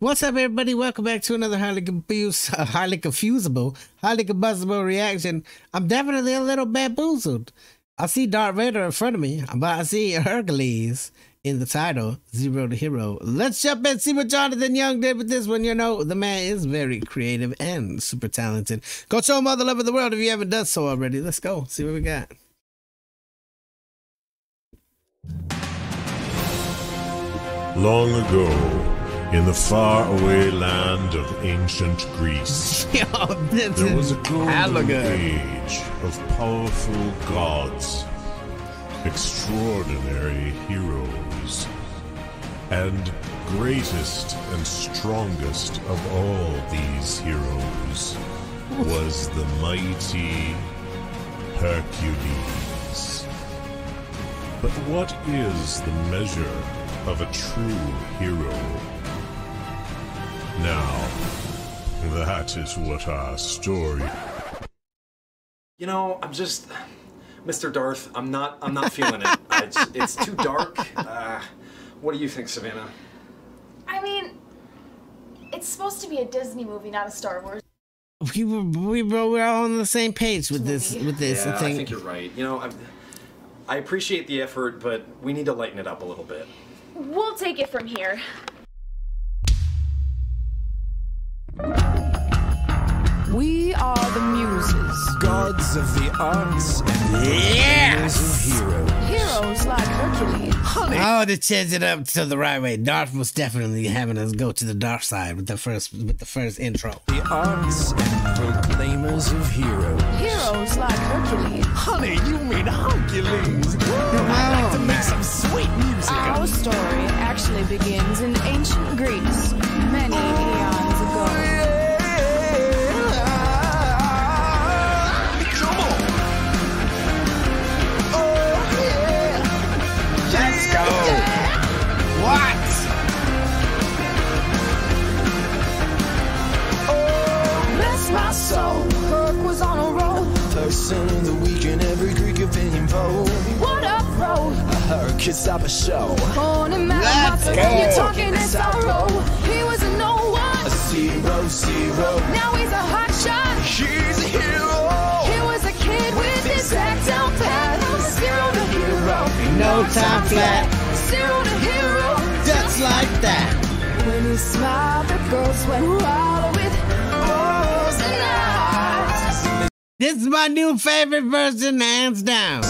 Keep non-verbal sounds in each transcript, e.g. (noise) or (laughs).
What's up, everybody? Welcome back to another highly confused, uh, highly confusable, highly combustible reaction. I'm definitely a little bamboozled. I see Darth Vader in front of me, but I see Hercules in the title, Zero to Hero. Let's jump and see what Jonathan Young did with this one. You know, the man is very creative and super talented. Go show him all the love of the world if you haven't done so already. Let's go, see what we got. Long ago, in the faraway land of ancient Greece, (laughs) there was a golden age of powerful gods, extraordinary heroes, and greatest and strongest of all these heroes was the mighty Hercules. But what is the measure of a true hero? Now, that is what our story. You know, I'm just, Mr. Darth. I'm not. I'm not feeling it. It's, it's too dark. Uh, what do you think, Savannah? I mean, it's supposed to be a Disney movie, not a Star Wars. We were, we were, we're all on the same page with this, with this. yeah, I I think. think you're right. You know, I, I appreciate the effort, but we need to lighten it up a little bit. We'll take it from here. Gods of the arts and Yes! heroes. heroes like Hercules. Oh, to change it up to the right way. Darth was definitely having us go to the dark side with the first with the first intro. The arts and proclaimers of heroes. Heroes like Hercules. Honey, you mean Hercules? I'd like to make some sweet music. Our story actually begins soul, Herc was on a roll. Person of the week in every Greek opinion poll. What up, bro? Herc could stop a show. Born in Mount Let's Hoppin', go. you're talking in sorrow. He was a no one. A one, zero, zero. now he's a hot shot. He's a hero. He was a kid with his act down pat. Zero to hero. No time flat. Zero to hero. Just like that. When he smiled, the girls went wild This is my new favorite version, hands down.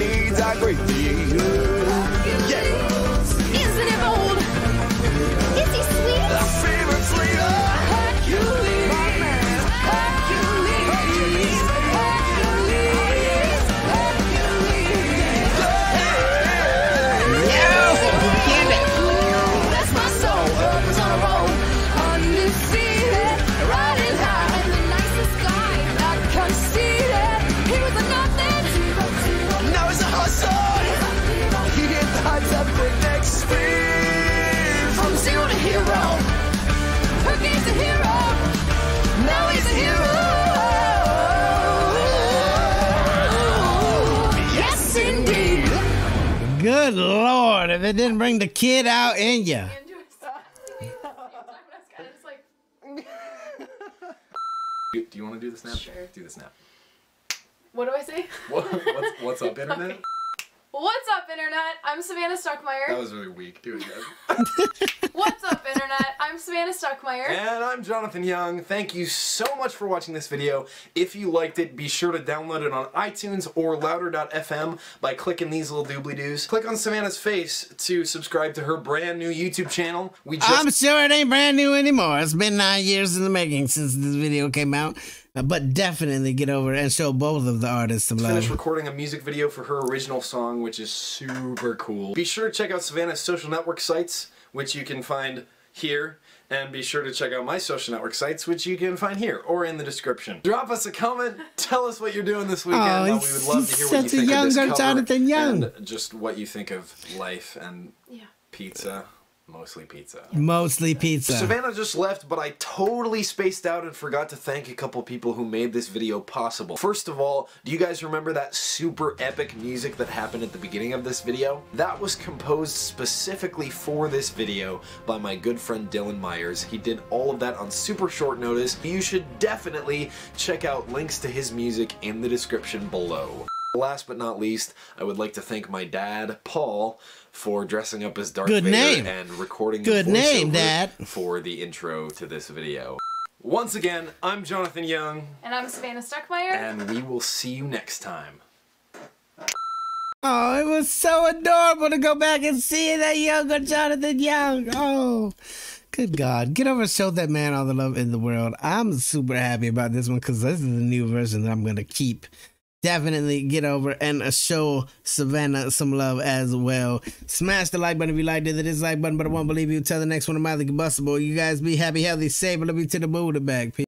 你在跪地。Good lord! If it didn't bring the kid out in you. Do, do you want to do the snap? Sure. Do the snap. What do I say? What, what's, what's up, internet? What's up, Internet? I'm Savannah Stuckmeyer. That was really weak. Do it again. (laughs) What's up, Internet? I'm Savannah Stuckmeyer. And I'm Jonathan Young. Thank you so much for watching this video. If you liked it, be sure to download it on iTunes or louder.fm by clicking these little doobly-doos. Click on Savannah's face to subscribe to her brand new YouTube channel. We just I'm sure it ain't brand new anymore. It's been nine years in the making since this video came out. But definitely get over and show both of the artists some love. Finished love. recording a music video for her original song, which is super cool. Be sure to check out Savannah's social network sites, which you can find here. And be sure to check out my social network sites, which you can find here or in the description. Drop us a comment. Tell us what you're doing this weekend. Oh, we would love to hear what you such a think of this younger cover Jonathan Young. and just what you think of life and Yeah. pizza. Mostly pizza. Mostly pizza. Savannah just left, but I totally spaced out and forgot to thank a couple people who made this video possible. First of all, do you guys remember that super epic music that happened at the beginning of this video? That was composed specifically for this video by my good friend Dylan Myers. He did all of that on super short notice. You should definitely check out links to his music in the description below. Last but not least, I would like to thank my dad, Paul, for dressing up as Darth Good Vader name. and recording Good the name, voiceover Dad. for the intro to this video. Once again, I'm Jonathan Young, And I'm Savannah Stuckmeyer. and we will see you next time. Oh, it was so adorable to go back and see that younger Jonathan Young. Oh, good God. Get over and show that man all the love in the world. I'm super happy about this one because this is the new version that I'm going to keep. Definitely get over and show Savannah some love as well. Smash the like button if you liked it. The dislike button, but I won't believe you. Tell the next one I'm out combustible. You guys be happy, healthy, safe, and love you to the and back. Peace.